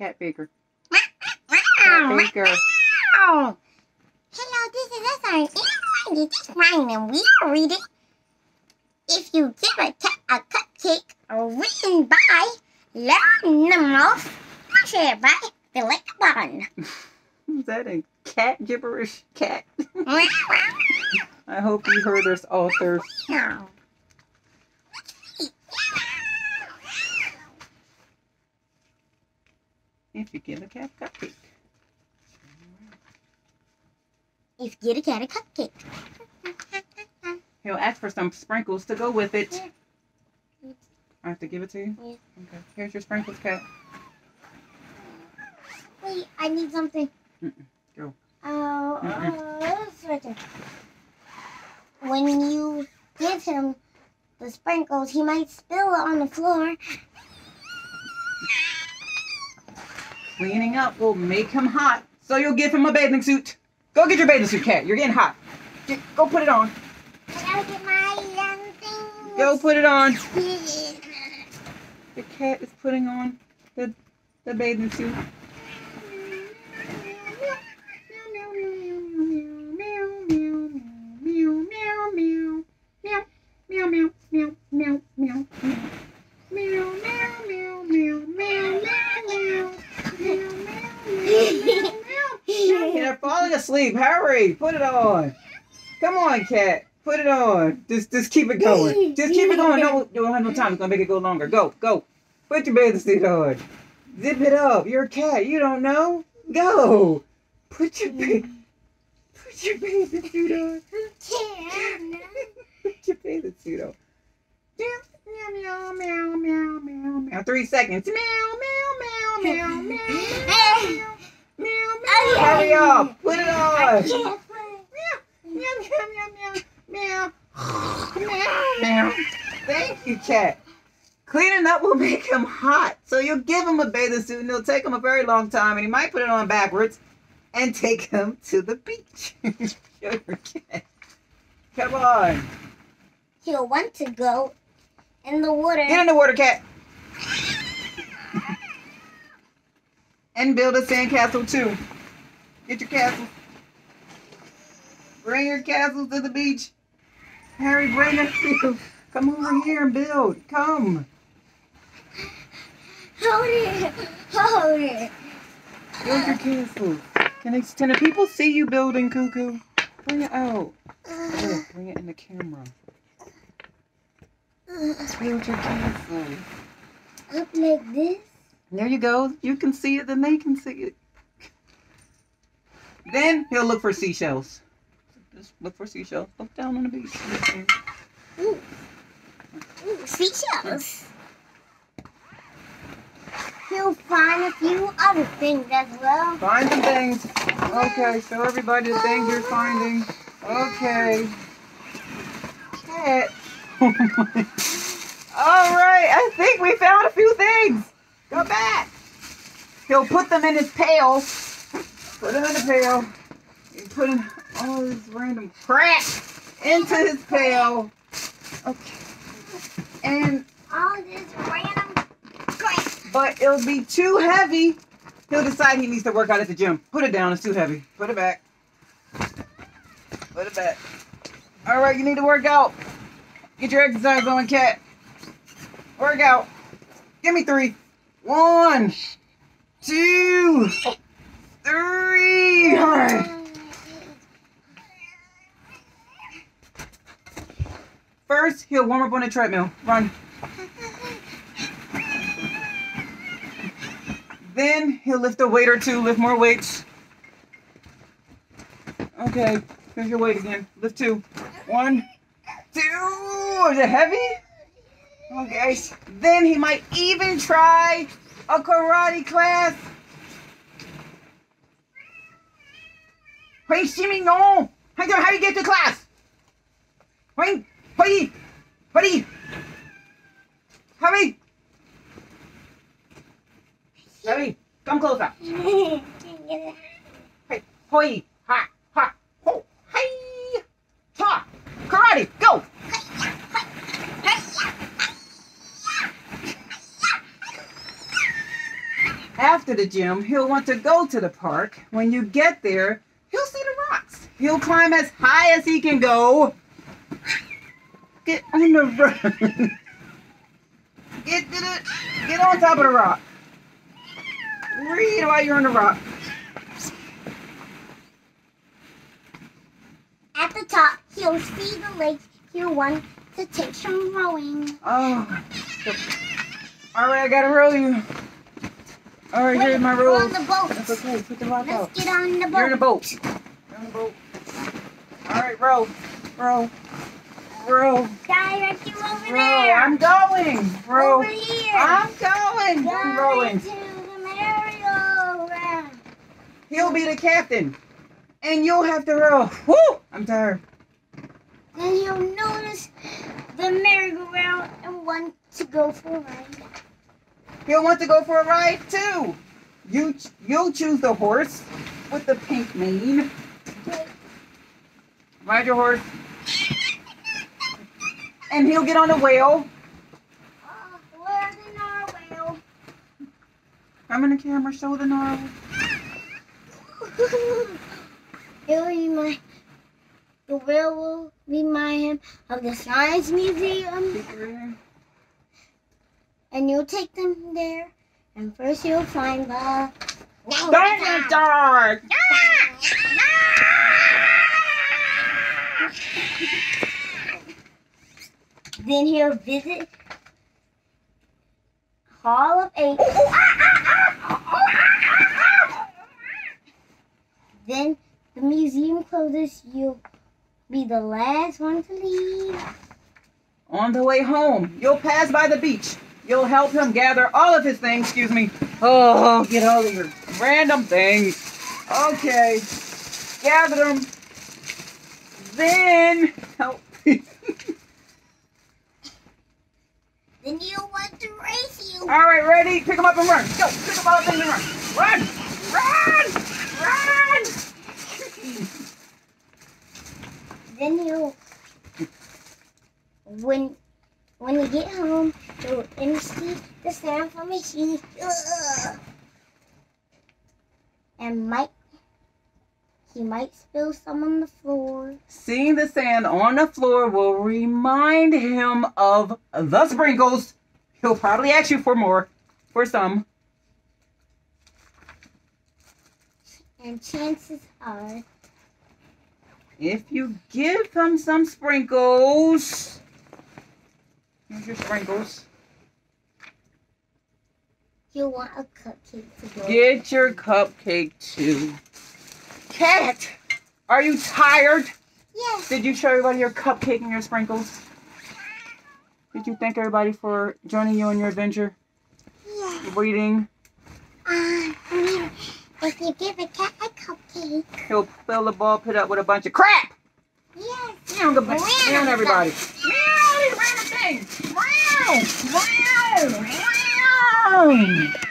Cat Baker. Cat Baker. Hello, this is us. Our English is mine, and we'll read it. If you give a cat a cupcake written by Leonard share by Philip Bond. Is that a cat gibberish cat? I hope you heard us authors. meow. If you give a cat a cupcake. If you get a cat a cupcake. He'll ask for some sprinkles to go with it. I have to give it to you? Yeah. Okay. Here's your sprinkles, cat. Wait, I need something. Mm-mm. Go. Oh, oh, it's right there. When you give him the sprinkles, he might spill it on the floor. Cleaning up will make him hot, so you'll give him a bathing suit. Go get your bathing suit, cat. You're getting hot. Get, go put it on. I gotta get my thing. Go put it on. The cat is putting on the the bathing suit. Falling asleep. Hurry, put it on. Come on, cat. Put it on. Just, just keep it going. Just keep it going. No, you don't have no time. It's gonna make it go longer. Go, go. Put your bathing suit on. Zip it up. You're a cat. You don't know. Go. Put your ba- put your bathing suit on. Put your bathing suit on. Meow, meow, meow, meow, meow, meow. Three seconds. Meow, meow, meow, meow, meow, meow, meow, meow. Hurry up. Put it on. Meow, meow, meow, meow, meow, meow, meow. Thank you, cat. Cleaning up will make him hot, so you'll give him a bathing suit, and it'll take him a very long time, and he might put it on backwards and take him to the beach. Show. Come on, He'll want to go in the water. get in the water, cat. And build a sandcastle too. Get your castle. Bring your castle to the beach. Harry, bring it to. Come over here and build. Come. Hold it. Hold it. Build your castle. Can, they, can the people see you building, Cuckoo? Bring it out. Look, bring it in the camera. Uh, build your castle. Up like this. There you go. You can see it, then they can see it. Then he'll look for seashells. Just look for seashells. Look down on the beach. Ooh. Ooh, seashells. He'll find a few other things as well. Find some things. Okay, show everybody the things you're finding. Okay. Cat. All right, I think we found a few things. Go back. He'll put them in his pail. Put them in the pail. He put in all this random crap into his pail. Okay. And All this random crap. but it'll be too heavy. He'll decide he needs to work out at the gym. Put it down. It's too heavy. Put it back. Put it back. All right, you need to work out. Get your exercise on, cat. Work out. Give me three. One, two, three. All right. First, he'll warm up on the treadmill. Run. Then he'll lift a weight or two, lift more weights. Okay, here's your weight again. Lift two. One, two. Is it heavy? Okay. Then he might even try a karate class. Hey, Shimmy, no. How do how do you get to class? Hey, hey, hey. Hurry. Hurry. Come closer. Hey, hoi, ha, ha, ho, hey, ha, karate, go. After the gym, he'll want to go to the park. When you get there, he'll see the rocks. He'll climb as high as he can go. Get on the rock. Get to the, get on top of the rock. Read while you're on the rock. At the top, he'll see the lake. He'll want to take some rowing. Oh. All right, I gotta row you. All right, here's my Wait, we're on the boat. That's okay. Put the rock out. Let's get on the boat. You're in a boat. You're in a boat. All right, row, row, row, Director over row. there. I'm going. Row. Over here. I'm going. I'm Going rowing. to the merry-go-round. He'll be the captain, and you'll have to row. Woo! I'm tired. Then you'll notice the merry-go-round and want to go for a ride. He'll want to go for a ride too. You ch- you'll choose the horse with the pink mane. Ride your horse. And he'll get on the whale. Oh, where's the narwhal? I'm in the camera. Show the narwhal. It'll remind, the whale will remind him of the science museum, Keep her in. And you'll take them there. And first you'll find the Dinosaur! Then he'll visit Hall of Eight. then the museum closes. You'll be the last one to leave. On the way home, you'll pass by the beach. You'll help him gather all of his things. Excuse me. Oh, get all of your random things. Okay. Gather them. Then help. Then you'll want to race you. all right, ready? Pick them up and run. Go. Pick up all the things and run. Run. Run. Run. Then he'll when when you get home, he'll empty the sand from his shoes. And might he might spill some on the floor. Seeing the sand on the floor will remind him of the sprinkles. He'll probably ask you for more, for some. And chances are If you give him some sprinkles, here's your sprinkles. he'll want a cupcake to go. Get your cupcake too. Cat, are you tired? Yes. Did you show everybody your cupcake and your sprinkles? Did you thank everybody for joining you on your adventure? Yes. Reading. Uh, if you give a cat a cupcake. He'll fill the ball pit up with a bunch of crap. Yes. Meow, the meow, everybody. Things. Meow, meow, meow.